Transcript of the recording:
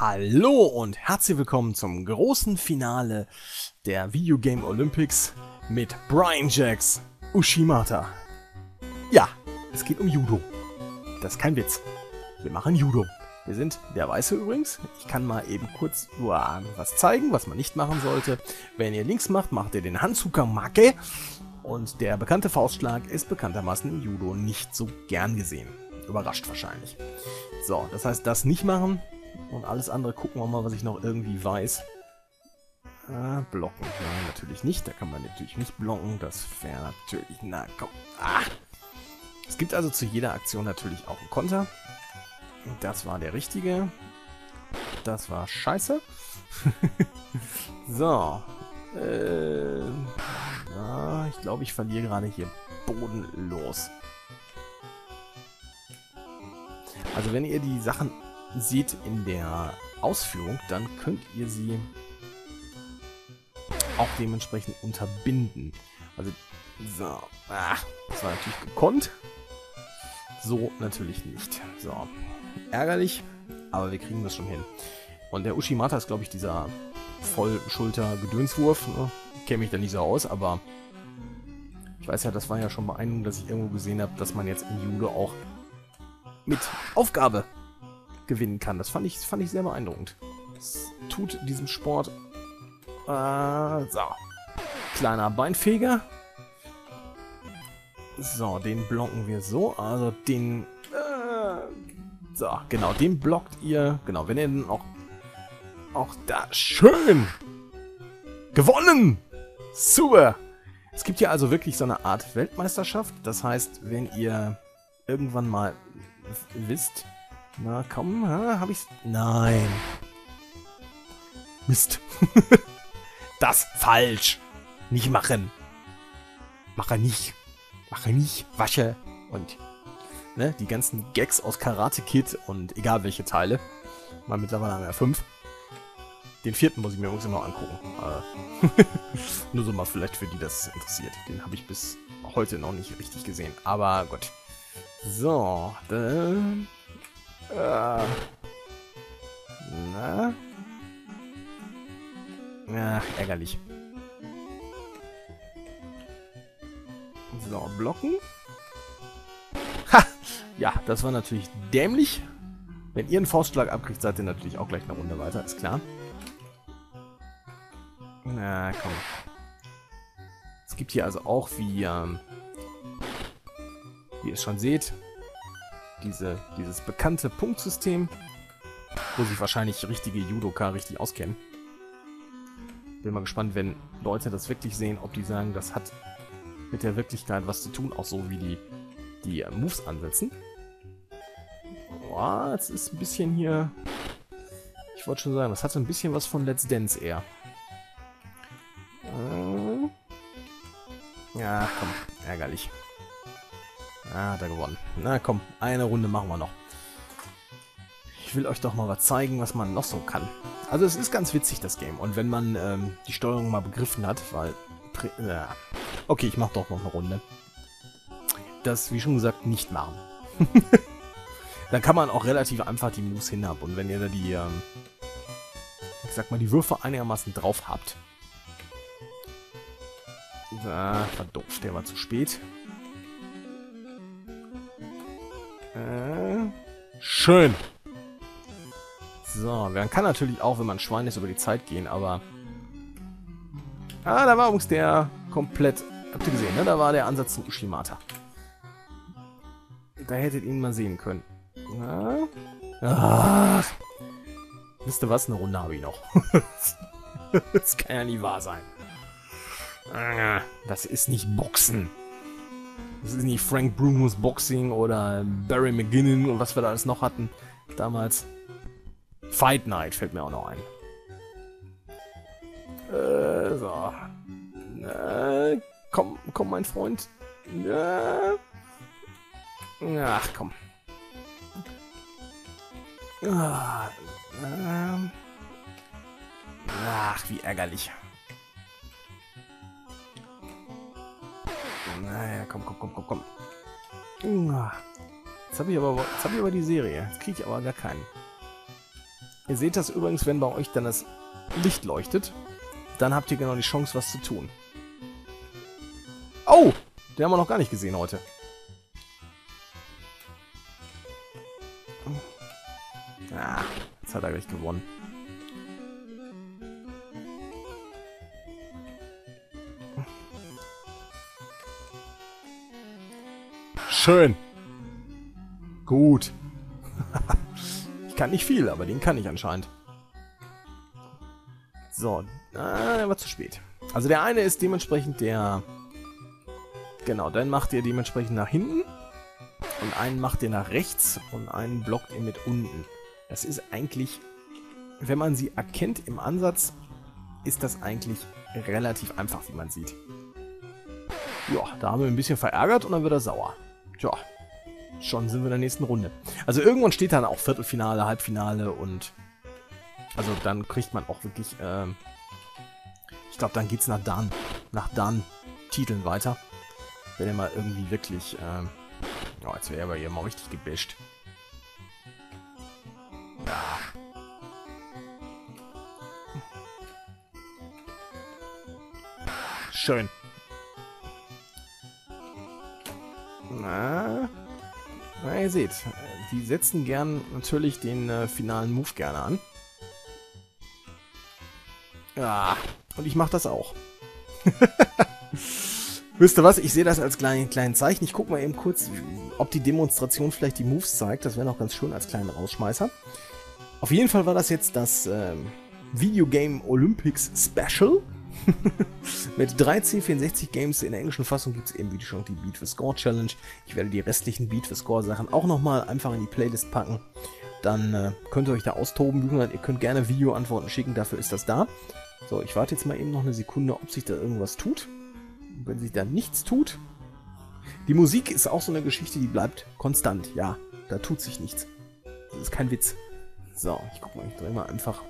Hallo und herzlich willkommen zum großen Finale der Videogame Olympics mit Brian Jacks Ushimata. Ja, es geht um Judo. Das ist kein Witz. Wir machen Judo. Wir sind der Weiße übrigens. Ich kann mal eben kurz was zeigen, was man nicht machen sollte. Wenn ihr links macht, macht ihr den Hanzuka Make. Und der bekannte Faustschlag ist bekanntermaßen im Judo nicht so gern gesehen. Überrascht wahrscheinlich. So, das heißt, das nicht machen. Und alles andere gucken wir mal, was ich noch irgendwie weiß. Ah, blocken. Nein, natürlich nicht. Da kann man natürlich nicht blocken. Das wäre natürlich... Na, komm. Ah. Es gibt also zu jeder Aktion natürlich auch einen Konter. Das war der richtige. Das war scheiße. so. Äh, na, ich glaube, ich verliere gerade hier bodenlos. Also wenn ihr die Sachen seht in der Ausführung, dann könnt ihr sie auch dementsprechend unterbinden. Also, so. Ah, das war natürlich gekonnt. So natürlich nicht. So. Ärgerlich, aber wir kriegen das schon hin. Und der Ushimata ist, glaube ich, dieser Vollschulter-Gedönswurf. Ne? Kenne mich da nicht so aus, aber ich weiß ja, das war ja schon beeindruckend, dass ich irgendwo gesehen habe, dass man jetzt im Judo auch mit Aufgabe gewinnen kann. Das fand ich, fand ich sehr beeindruckend. Das tut diesem Sport... Äh, so. Kleiner Beinfeger. So, den blocken wir so. Also den... Äh, so, genau, den blockt ihr. Genau, wenn ihr dann auch... Auch da... Schön! Gewonnen! Super! Es gibt hier also wirklich so eine Art Weltmeisterschaft. Das heißt, wenn ihr irgendwann mal wisst... Na komm, habe ich's... Nein. Mist. das falsch. Nicht machen. Mache nicht. Mache nicht. Wasche. Und ne, die ganzen Gags aus Karate Kid und egal welche Teile. Mal mittlerweile haben wir ja fünf. Den vierten muss ich mir übrigens noch angucken. Äh, nur so mal vielleicht für die das interessiert. Den habe ich bis heute noch nicht richtig gesehen. Aber gut. So, dann... Äh, na? Ach, ärgerlich. So, blocken. Ha! Ja, das war natürlich dämlich. Wenn ihr einen Faustschlag abkriegt, seid ihr natürlich auch gleich eine Runde weiter, ist klar. Na, komm. Es gibt hier also auch, wie, ähm, wie ihr es schon seht, diese, dieses bekannte Punktsystem, wo sich wahrscheinlich richtige Judoka richtig auskennen. Bin mal gespannt, wenn Leute das wirklich sehen, ob die sagen, das hat mit der Wirklichkeit was zu tun, auch so wie die, die Moves ansetzen. Boah, jetzt ist ein bisschen hier... Ich wollte schon sagen, das hatte ein bisschen was von Let's Dance eher. Äh, ja, komm, ärgerlich. Ah, hat er gewonnen. Na komm, eine Runde machen wir noch. Ich will euch doch mal was zeigen, was man noch so kann. Also es ist ganz witzig, das Game. Und wenn man ähm, die Steuerung mal begriffen hat, weil... Äh, okay, ich mach doch noch eine Runde. Das, wie schon gesagt, nicht machen. Dann kann man auch relativ einfach die Moves hinab. Und wenn ihr da die, ähm, ich sag mal, die Würfe einigermaßen drauf habt. Ah, war doof, der war zu spät. Schön. So, man kann natürlich auch, wenn man Schwein ist, über die Zeit gehen, aber... Ah, da war übrigens der komplett... Habt ihr gesehen, ne? Da war der Ansatz zu Ushimata. Da hättet ihr ihn mal sehen können. Na? Ach. Wisst ihr was? Eine Runde habe ich noch. das kann ja nie wahr sein. Ah, das ist nicht Boxen. Das ist nicht Frank Brunos Boxing oder Barry McGinnon und was wir da alles noch hatten damals. Fight Night fällt mir auch noch ein. Äh, so. Äh, komm, komm, mein Freund. Äh. Ach, komm. Ah, ähm. Ach, wie ärgerlich. Naja, komm, komm, komm, komm, komm. Jetzt habe ich, aber, hab ich aber die Serie. Jetzt kriege ich aber gar keinen. Ihr seht das übrigens, wenn bei euch dann das Licht leuchtet. Dann habt ihr genau die Chance, was zu tun. Oh! Den haben wir noch gar nicht gesehen heute. Ah, jetzt hat er gleich gewonnen. Schön. Gut. ich kann nicht viel, aber den kann ich anscheinend. So, ah, der war zu spät. Also der eine ist dementsprechend der... Genau, dann macht ihr dementsprechend nach hinten. Und einen macht ihr nach rechts und einen blockt ihr mit unten. Das ist eigentlich, wenn man sie erkennt im Ansatz, ist das eigentlich relativ einfach, wie man sieht. Ja, da haben wir ein bisschen verärgert und dann wird er sauer. Tja, schon sind wir in der nächsten Runde. Also irgendwann steht dann auch Viertelfinale, Halbfinale und also dann kriegt man auch wirklich, ähm, ich glaube, dann geht's nach Dan, nach Dan Titeln weiter. Wenn er mal irgendwie wirklich, ähm, oh, jetzt wäre er aber hier mal richtig gebischt. Ja. Schön. Na, na, ihr seht, die setzen gern natürlich den äh, finalen Move gerne an. Ja, und ich mache das auch. Wisst ihr was? Ich sehe das als kleinen, kleinen Zeichen. Ich gucke mal eben kurz, ob die Demonstration vielleicht die Moves zeigt. Das wäre noch ganz schön als kleinen Rausschmeißer. Auf jeden Fall war das jetzt das ähm, Videogame Olympics Special. Mit drei C64 Games in der englischen Fassung gibt es eben, wie schon, die Beat for Score Challenge. Ich werde die restlichen Beat for Score Sachen auch nochmal einfach in die Playlist packen. Dann äh, könnt ihr euch da austoben. Ihr könnt gerne Videoantworten schicken, dafür ist das da. So, ich warte jetzt mal eben noch eine Sekunde, ob sich da irgendwas tut. Wenn sich da nichts tut. Die Musik ist auch so eine Geschichte, die bleibt konstant. Ja, da tut sich nichts. Das ist kein Witz. So, ich guck mal, ich drehe mal einfach